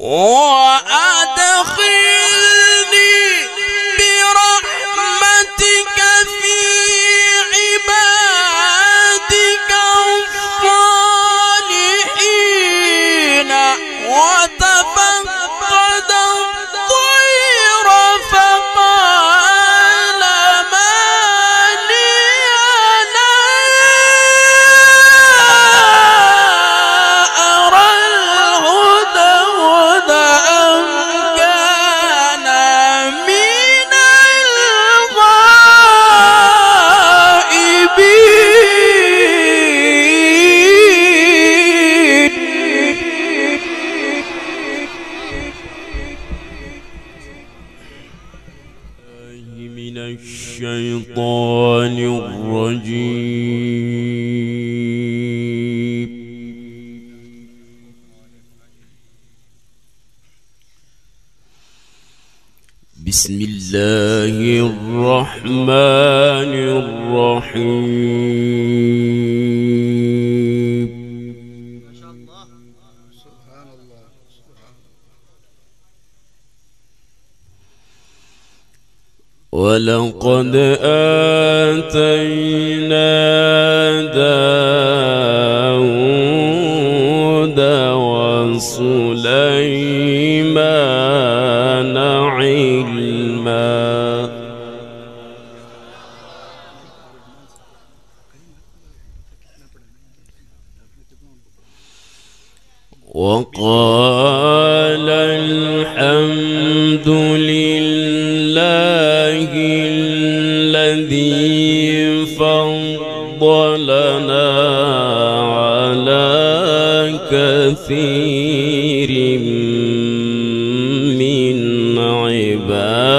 Oh, ah! بسم الله الرحمن الرحيم. ولقد آتينا داود وسليمان وقال الحمد لله الذي فضلنا على كثير من عباده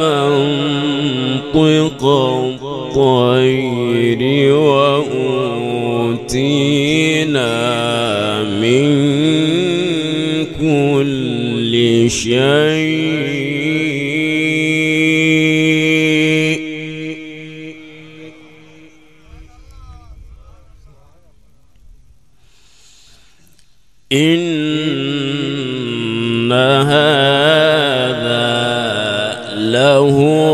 منطق الطير وأوتينا من كل شيء. لهو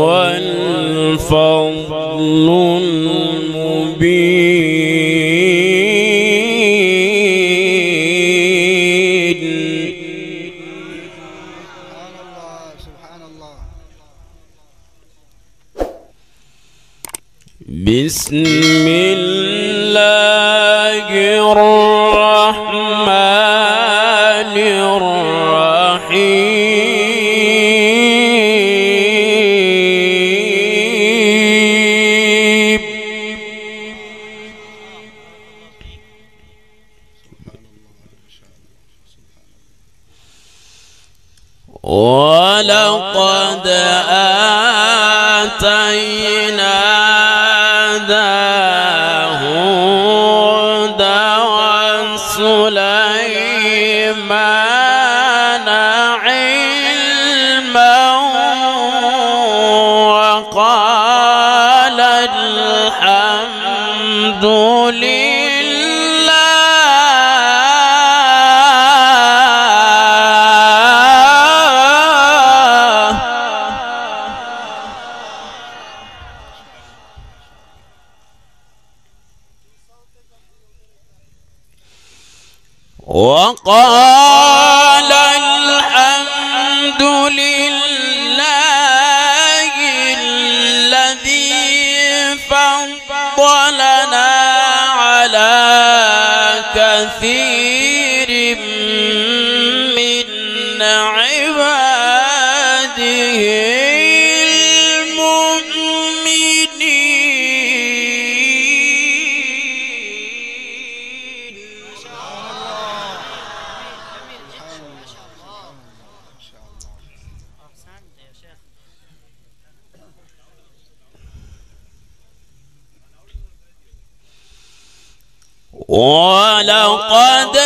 ولقد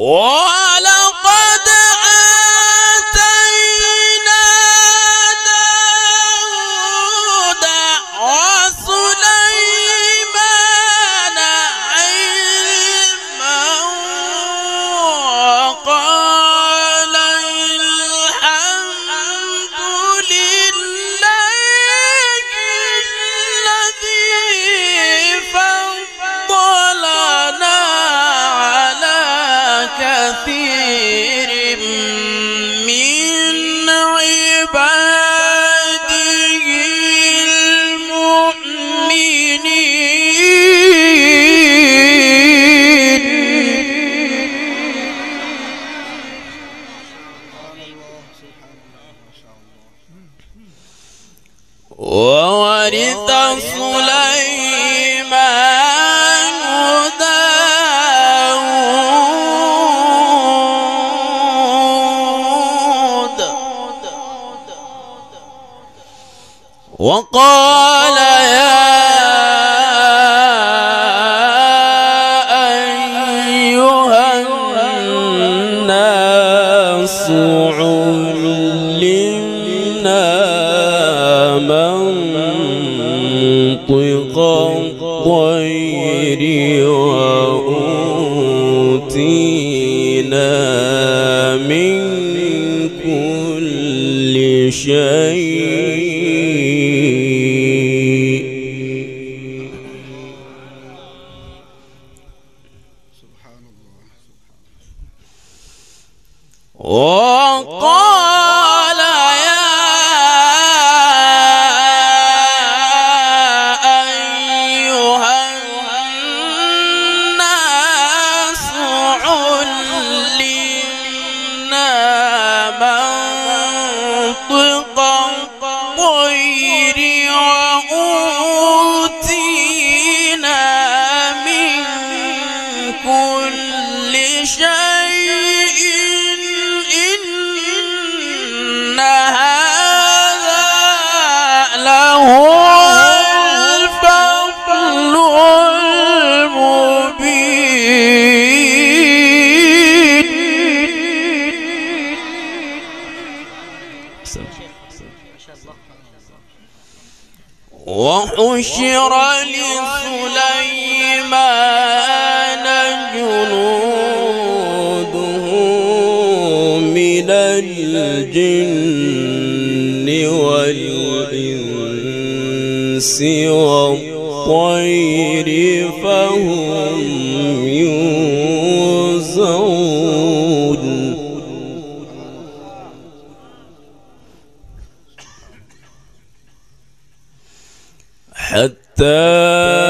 哇我靠！وقال الجن والإنس والطير فهم يوزعون. حتى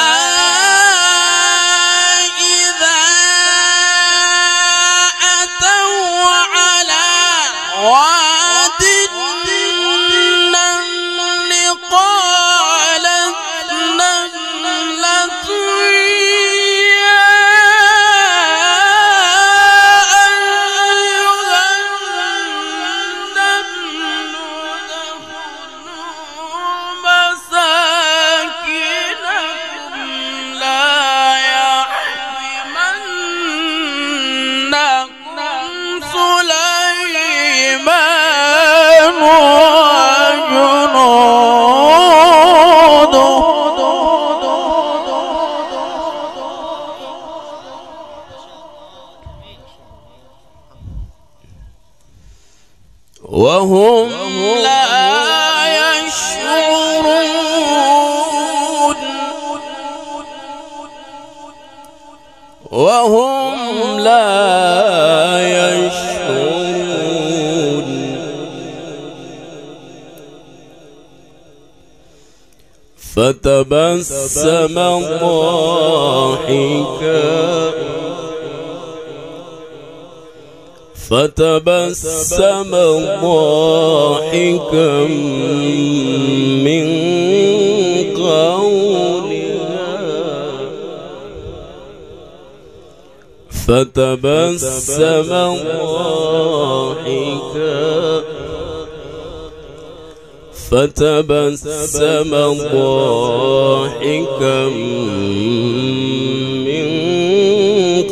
وهم لا يشعرون. فتبسم ضاحكا فتبسم ضاحكا فتبسم ضاحكا فتبسم ضاحكا من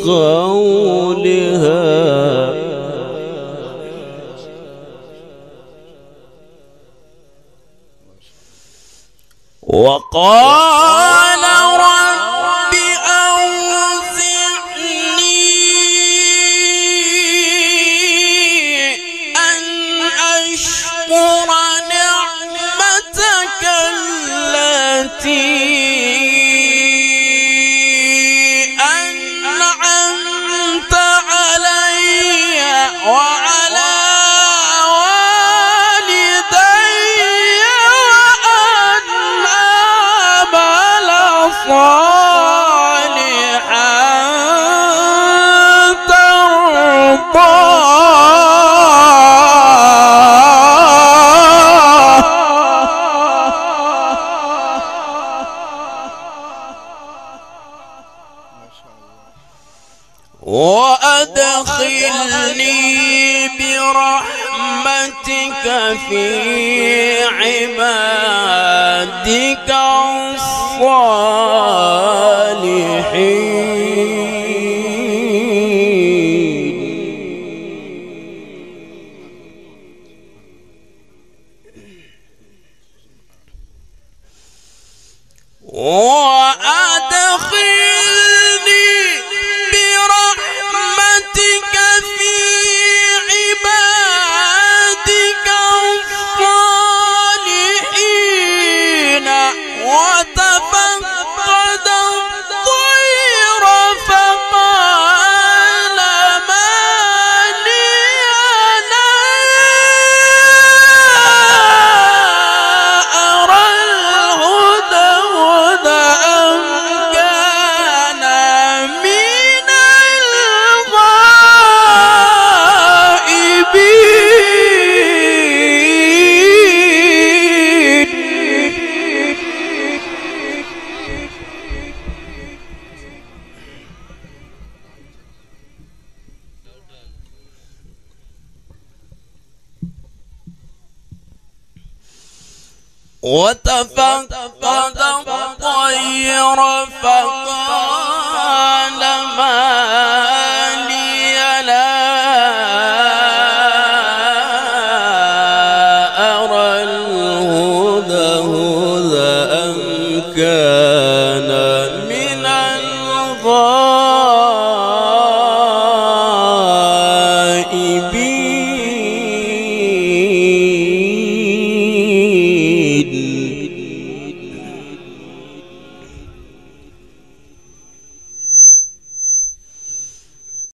قولها. وقال رب رحمتك في عبادك الصالحين. وتفقد الطير فقال